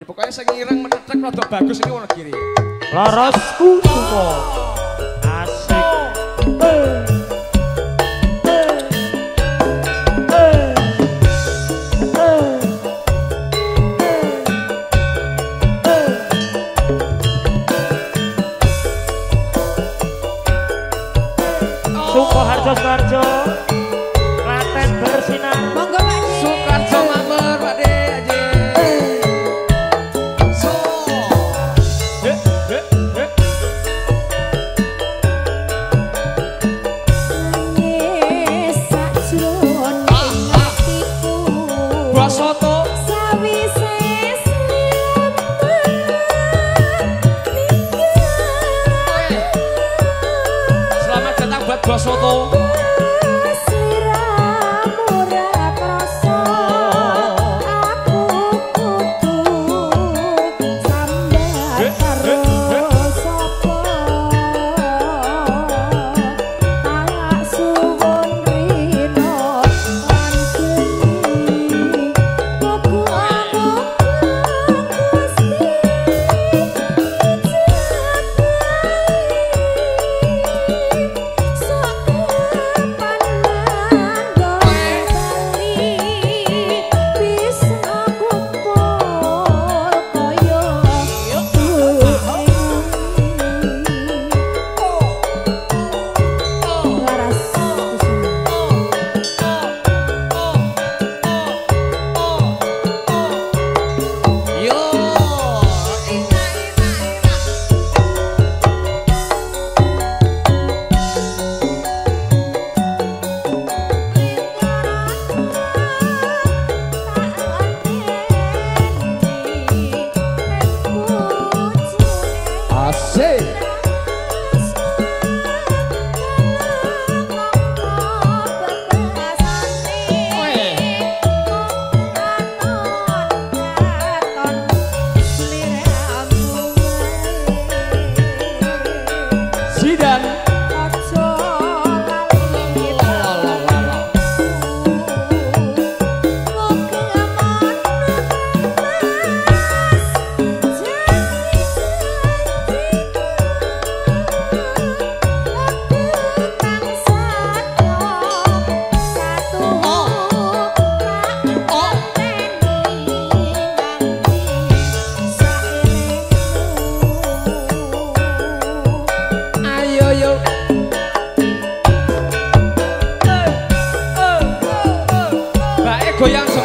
Pokoknya saya ngirang menetek rada bagus ini warna kiri. Laras kusumo. Asik. Sukoharjo Sukoharjo Klaten bersinar. Monggo Pak Sukoharjo 哦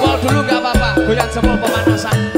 jempol dulu nggak apa-apa goyang jempol pemanasan.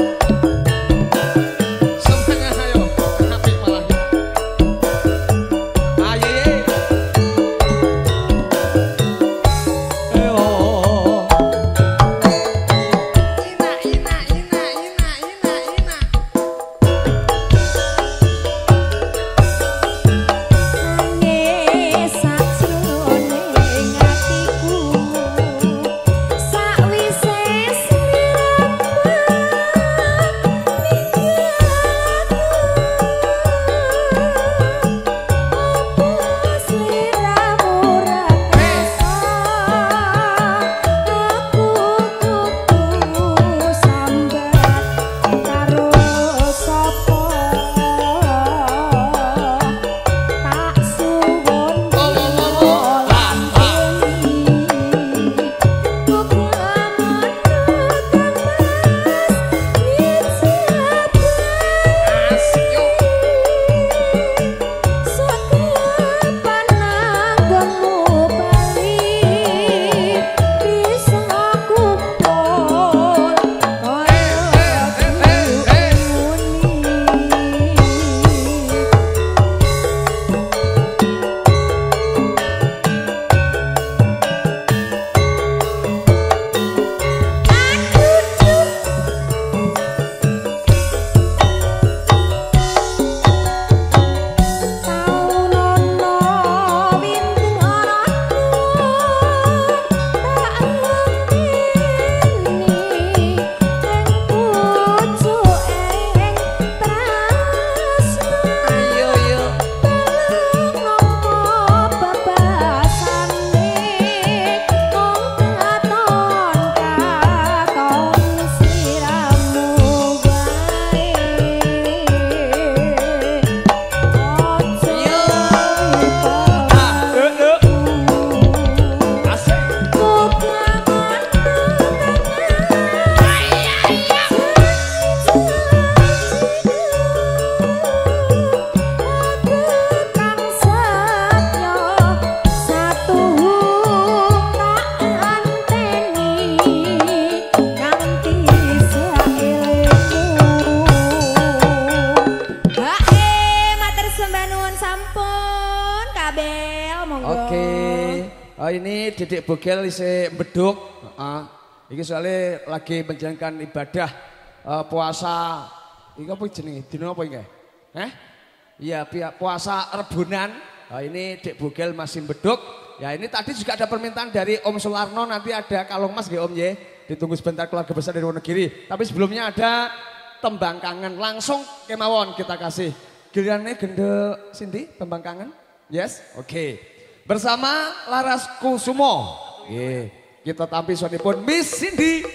mbak nuwun sampun kabel monggo. Oke. Okay. Oh ini Didik Bogel isi beduk. Uh, ini soalnya lagi menjalankan ibadah uh, puasa. Ini apa jenis, Dino apa ini? Eh, Iya, puasa rebunan. Uh, ini Dik Bogel masih beduk. Ya ini tadi juga ada permintaan dari Om Sularno nanti ada kalung mas ya Om ya. Ditunggu sebentar keluarga besar dari Wonogiri. Tapi sebelumnya ada tembang kangen langsung kemawon kita kasih. Gilirannya gendel Cindy tembang kangen? Yes? Oke. Bersama Laras Kusumo. Oke. Kita tampil suaripun Miss Cindy.